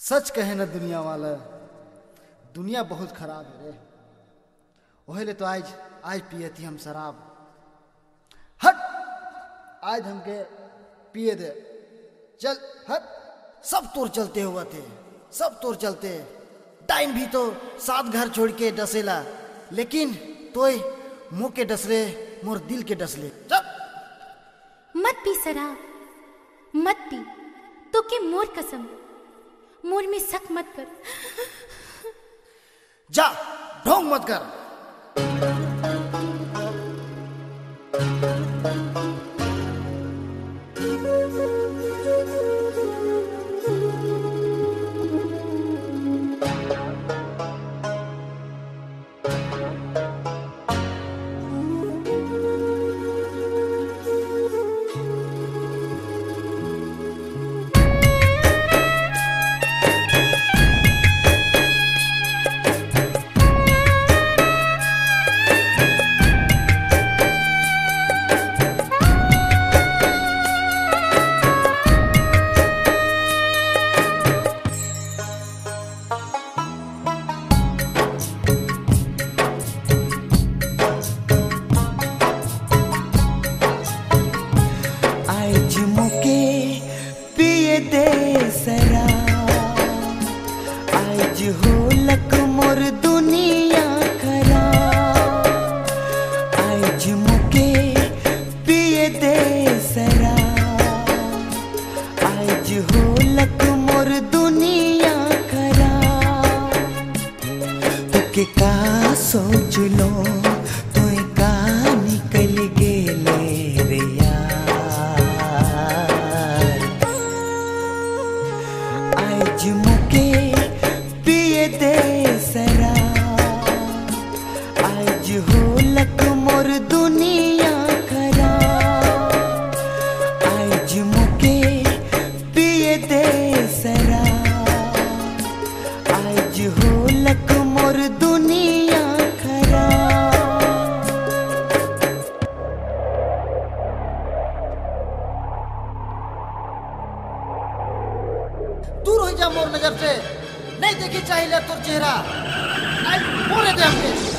सच कहे न दुनिया वाला। दुनिया बहुत खराब है रे। ओहेले तो आज आज पिए थी हम शराब। हट! आज हमके पिए दे। चल, हट! सब तोर चलते हुआ थे। सब तोर चलते। टाइम भी तो सात घर छोड़ के डसेला। लेकिन तोय मुँह के डसले मोर दिल के डसले। चल! मत पी शराब। मत पी। तो के मोर कसम। मोर में शक मत कर। जा ढोंग मत कर। आज दूर हो जा मोर नज़र से। नहीं देखी चाहिए तुर चेहरा। मोरे दे हमके।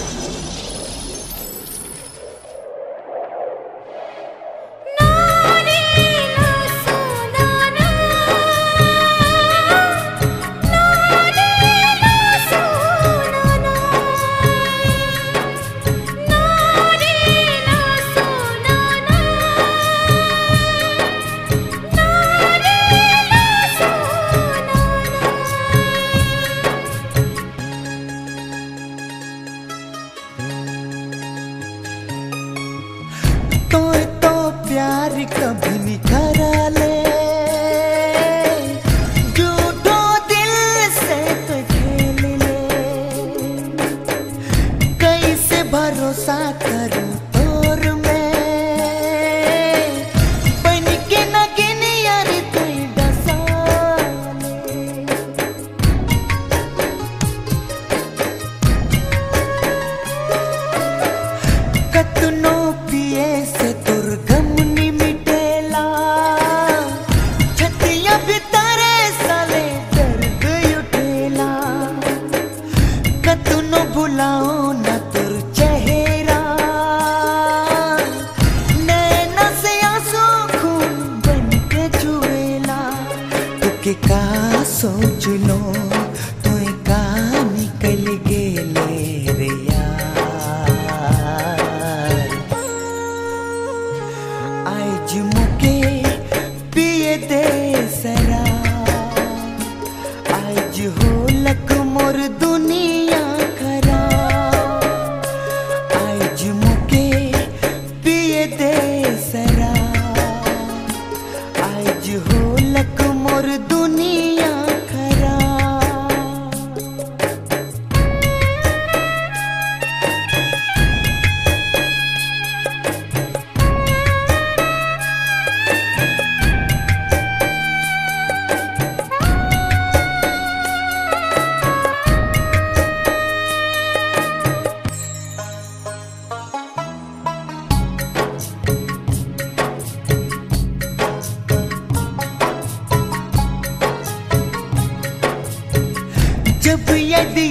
तो तो प्यार कभी सोच Baby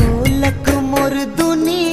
होलक मोर दुनिया